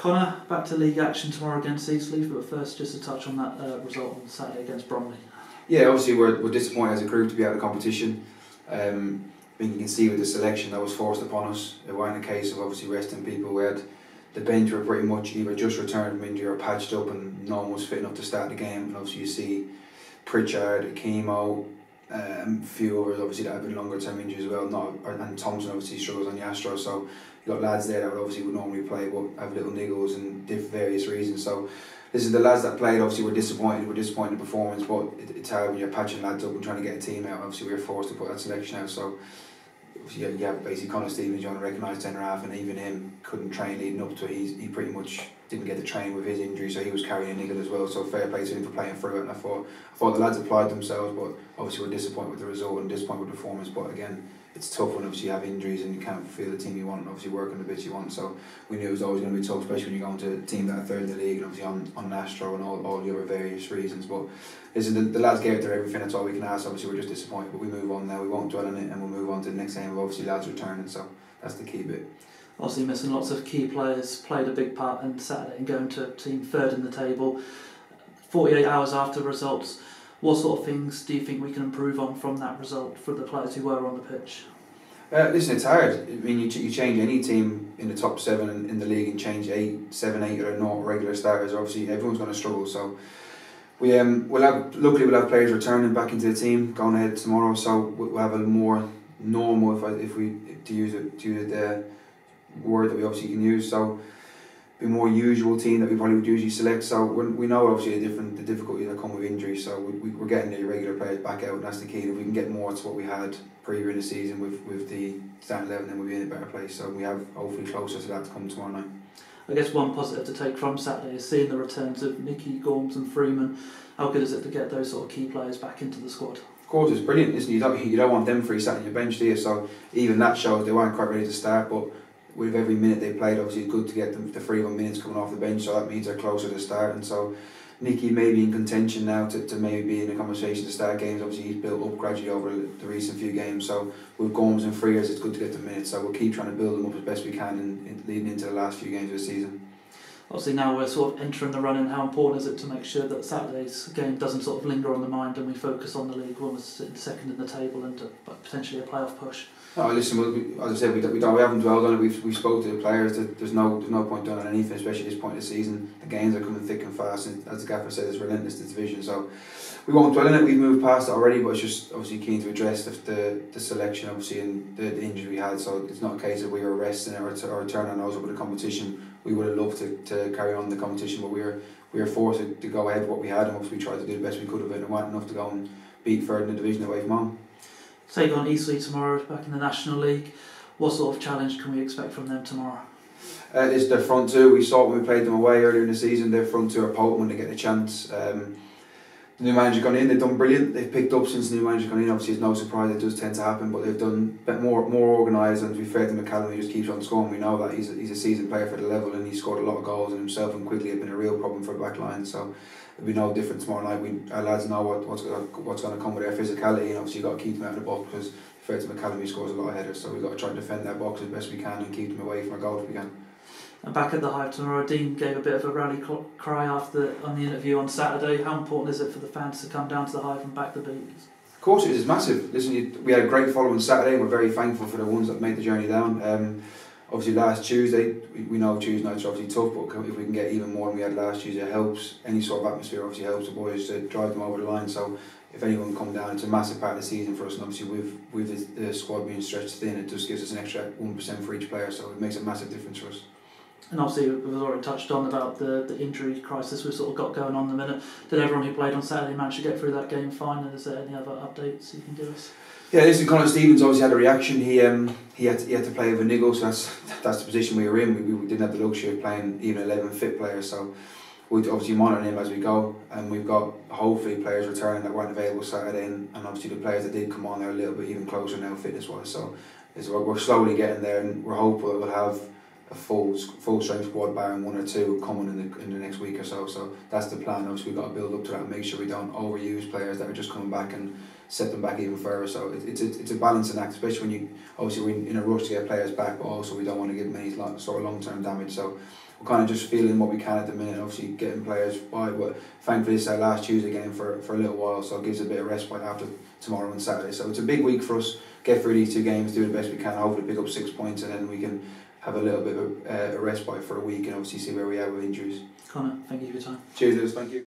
Connor, back to league action tomorrow against Eastleigh, but first just to touch on that uh, result on Saturday against Bromley. Yeah, obviously we're, we're disappointed as a group to be out of competition. Um, I think you can see with the selection that was forced upon us. It wasn't a case of obviously resting people. We had the bench were pretty much either just returned from injury or patched up, and no one was fit enough to start the game. And obviously you see Pritchard, Chemo, um, a few others obviously that have been longer term injuries as well. Not and Thompson obviously struggles on the Astro, so you got lads there that obviously would normally play but have little niggles and various reasons. So this is the lads that played. Obviously, we're disappointed. We're disappointed in the performance, but it, it's hard when you're patching lads up and trying to get a team out. Obviously, we were forced to put that selection out. So have, you have basically Connor Stevens, you want to recognise a half, and even him couldn't train leading up to it. He's, he pretty much didn't get to train with his injury, so he was carrying a niggle as well. So fair play to him for playing through it. And I thought, I thought the lads applied themselves, but obviously we're disappointed with the result and disappointed with the performance. But again, it's tough when obviously you have injuries and you can't feel the team you want, obviously working the bits you want. So we knew it was always going to be tough, especially when you're going to a team that are third in the league and obviously on on Astro and all, all the other various reasons. But listen, the, the lads gave their everything. That's all we can ask. Obviously, we're just disappointed, but we move on now. We won't dwell on it, and we'll move on to the next game. Obviously, lads returning, so that's the key bit obviously missing lots of key players, played a big part in Saturday and going to team third in the table. 48 hours after results, what sort of things do you think we can improve on from that result for the players who were on the pitch? Uh, listen, it's hard. I mean, you, you change any team in the top seven in, the league and change eight, seven, eight or not regular starters. Obviously, everyone's going to struggle. So we um we'll have luckily we'll have players returning back into the team going ahead tomorrow. So we'll have a more normal if I, if we to use it to use the word that we obviously can use. So be more usual team that we probably would usually select. So we know obviously the different the difficulties that. So we, we, are getting the irregular players back out, and that's the key. If we can get more to what we had previous in the season with with the starting eleven, then we'll be in a better place. So we have hopefully closer to that to come tomorrow night. I guess one positive to take from Saturday is seeing the returns of Nicky, Gorms, and Freeman. How good is it to get those sort of key players back into the squad? Of course, it's brilliant, isn't it? You don't, you don't want them free sat on your bench, do you? So even that shows they weren't quite ready to start, but with every minute they played, obviously it's good to get them the three one minutes coming off the bench, so that means they're closer to start. And so Nicky may be in contention now to, to maybe be in a conversation to start games. Obviously he's built up gradually over the recent few games. So with Gorms and Frears, it's good to get the minutes. So we'll keep trying to build them up as best we can in, in leading into the last few games of the season. Obviously now we're sort of entering the run in. How important is it to make sure that Saturday's game doesn't sort of linger on the mind and we focus on the league, we're sitting second in the table and uh, potentially a playoff push? Oh, listen, we, as I said, we, we, don't, we haven't dwelled on it. We've, we spoke to the players that there's no there's no point doing anything, especially at this point of the season. Games are coming thick and fast, and as the gaffer said, it's relentless this division. So we won't dwell on it. We've moved past it already, but it's just obviously keen to address the the, the selection, obviously, and the, the injury we had. So it's not a case of we were resting or, or turning our nose up with the competition. We would have loved to, to carry on the competition, but we were we were forced to, to go ahead with what we had, and obviously we tried to do the best we could of it, and wasn't enough to go and beat third in the division away from home take on Eastleigh tomorrow back in the National League. What sort of challenge can we expect from them tomorrow? Uh, it's their front two. We saw when we played them away earlier in the season. Their front two are potent when they get a chance. Um, the new manager gone in, they've done brilliant. They've picked up since the new manager gone in. Obviously, it's no surprise it does tend to happen, but they've done a bit more more organised. And to be fair to McCallum, he just keeps on scoring. We know that he's a, he's a seasoned player for the level, and he scored a lot of goals. And himself and Quigley have been a real problem for the back line. So it'll be no different tomorrow night. We our lads know what, what's what's going to come with their physicality, and obviously you've got to keep them out of the box because fair to McCallum, he scores a lot of headers, so we've got to try and defend that box as best we can and keep them away from a goal if we can. And back at the Hive tomorrow, Dean gave a bit of a rally cry after on the interview on Saturday. How important is it for the fans to come down to the Hive and back the Bees? Of course, it is massive. Listen, we had a great following Saturday, and we're very thankful for the ones that made the journey down. Um, obviously, last Tuesday, we, know Tuesday nights are obviously tough, but if we can get even more than we had last Tuesday, it helps. Any sort of atmosphere obviously helps the boys to drive them over the line. So if anyone come down, it's a massive part of the season for us. And obviously, with with the, the squad being stretched thin, it just gives us an extra one percent for each player. So it makes a massive difference for us. And obviously, we've already touched on about the, the injury crisis we've sort of got going on in the minute. Did everyone who played on Saturday manage to get through that game fine? And is there any other updates you can give us? Yeah, listen, Connor Stevens obviously had a reaction. He um he had to, he had to play with a niggle, so that's that's the position we were in. We, we didn't have the luxury of playing even eleven fit players, so we'd obviously monitor him as we go, and we've got hopefully players returning that weren't available Saturday, and, and obviously the players that did come on are a little bit even closer now fitness wise. So it's, we're slowly getting there, and we're hopeful that we'll have a full full strength squad barring one or two coming in the, in the next week or so. So that's the plan. Obviously, we've got to build up to that. Make sure we don't overuse players that are just coming back and set them back even further. So it, it's a, it's a balancing act, especially when you obviously we're in a rush to get players back, but also we don't want to give them long, sort of long term damage. So we're kind of just feeling what we can at the minute. Obviously getting players by, but thankfully it's our last Tuesday game for for a little while, so it gives a bit of respite after tomorrow and Saturday. So it's a big week for us. Get through these two games, do the best we can, hopefully pick up six points, and then we can have a little bit of a, uh, a respite for a week and obviously see where we are with injuries. Connor, thank you for your time. Cheers, Lewis. Thank you.